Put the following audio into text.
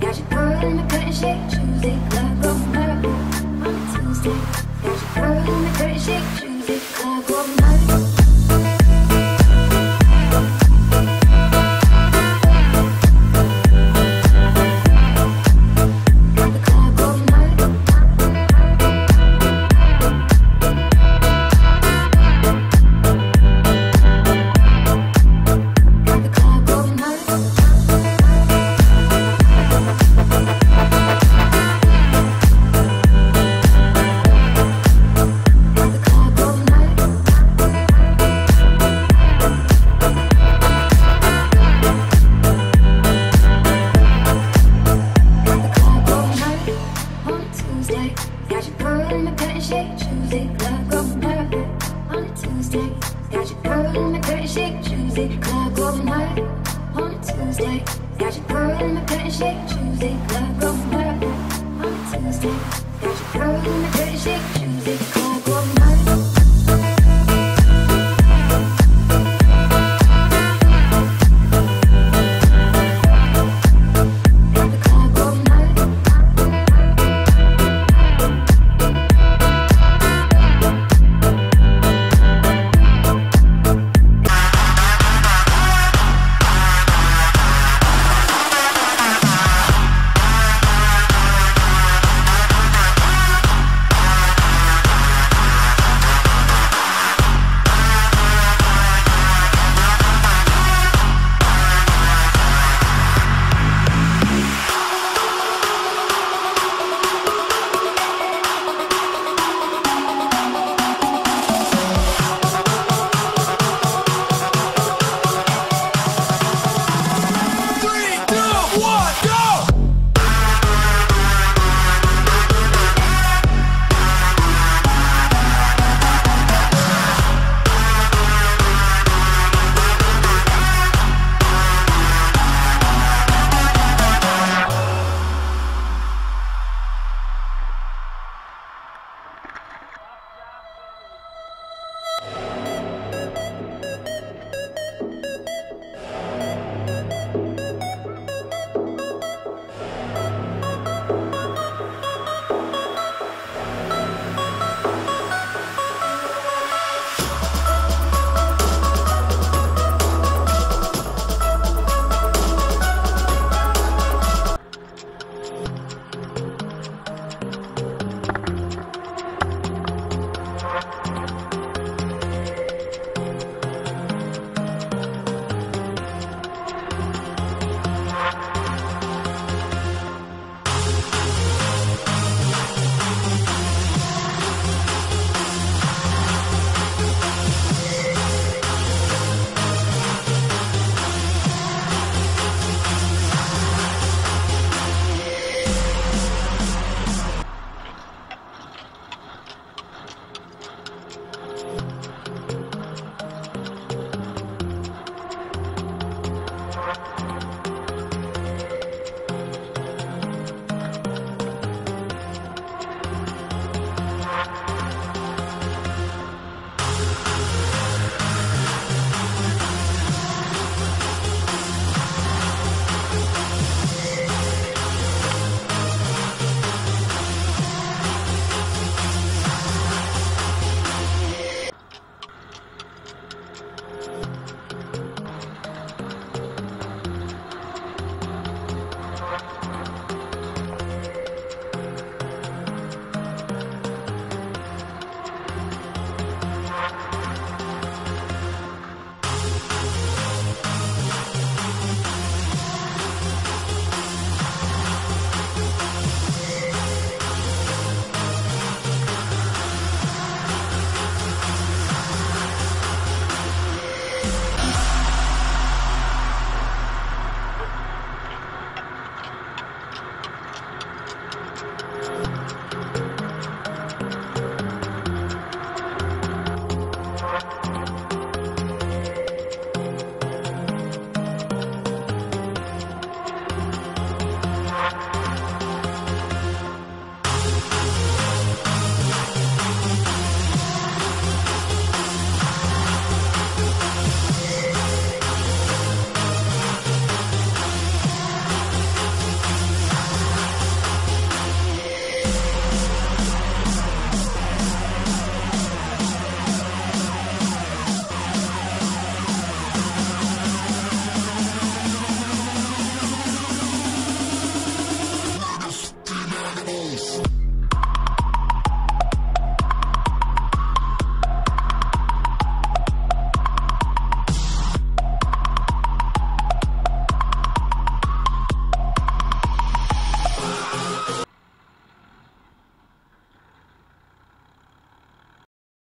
Got your girl in my curtain shake Tuesday. Club going hard on a Tuesday. Got your girl in my curtain shake Tuesday. Club going hard Got your girl in the curtain shake Tuesday. Club going hard on Tuesday. Got your girl in the curtain shake Tuesday. Club going hard on Tuesday. Got your girl in the curtain shake Tuesday. Club